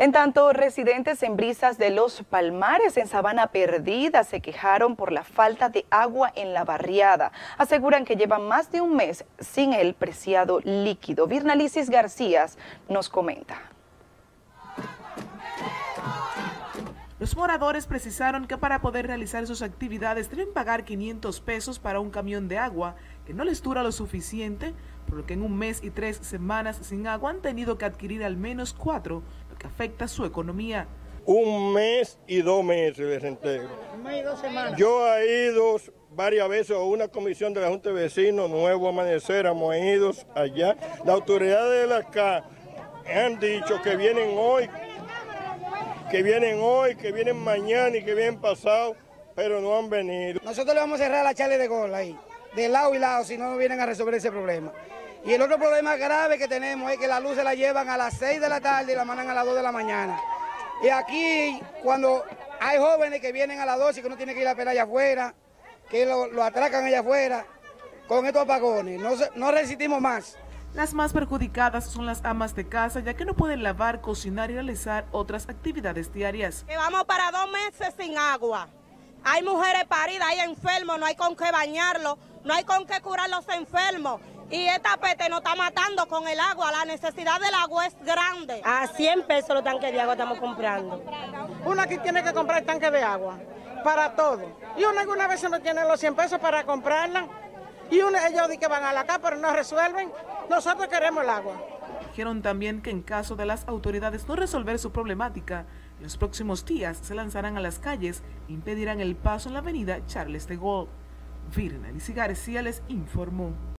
En tanto, residentes en brisas de los Palmares en Sabana Perdida se quejaron por la falta de agua en la barriada. Aseguran que llevan más de un mes sin el preciado líquido. Virnalicis García nos comenta. Los moradores precisaron que para poder realizar sus actividades deben pagar 500 pesos para un camión de agua que no les dura lo suficiente, por lo que en un mes y tres semanas sin agua han tenido que adquirir al menos cuatro, lo que afecta su economía. Un mes y dos meses de reintegro. Un mes y dos semanas. Yo he ido varias veces a una comisión de la Junta de Vecinos, Nuevo Amanecer, hemos ido allá. Las autoridades de acá han dicho que vienen hoy que vienen hoy, que vienen mañana y que vienen pasado, pero no han venido. Nosotros le vamos a cerrar la charla de gol ahí, de lado y lado, si no, vienen a resolver ese problema. Y el otro problema grave que tenemos es que la luz se la llevan a las 6 de la tarde y la mandan a las 2 de la mañana. Y aquí, cuando hay jóvenes que vienen a las 12 y que no tienen que ir a pelear allá afuera, que lo, atracan allá afuera, con estos apagones, no, no resistimos más. Las más perjudicadas son las amas de casa, ya que no pueden lavar, cocinar y realizar otras actividades diarias. vamos para dos meses sin agua. Hay mujeres paridas, hay enfermos, no hay con qué bañarlos, no hay con qué curar los enfermos. Y esta peste nos está matando con el agua. La necesidad del agua es grande. A 100 pesos los tanques de agua estamos comprando. Una aquí tiene que comprar tanque de agua para todo. Y una alguna vez no tiene los 100 pesos para comprarla. Y uno, ellos dicen que van a la casa, pero no resuelven. Nosotros queremos el agua. Dijeron también que en caso de las autoridades no resolver su problemática, en los próximos días se lanzarán a las calles e impedirán el paso en la avenida Charles de Gaulle. Virna García les informó.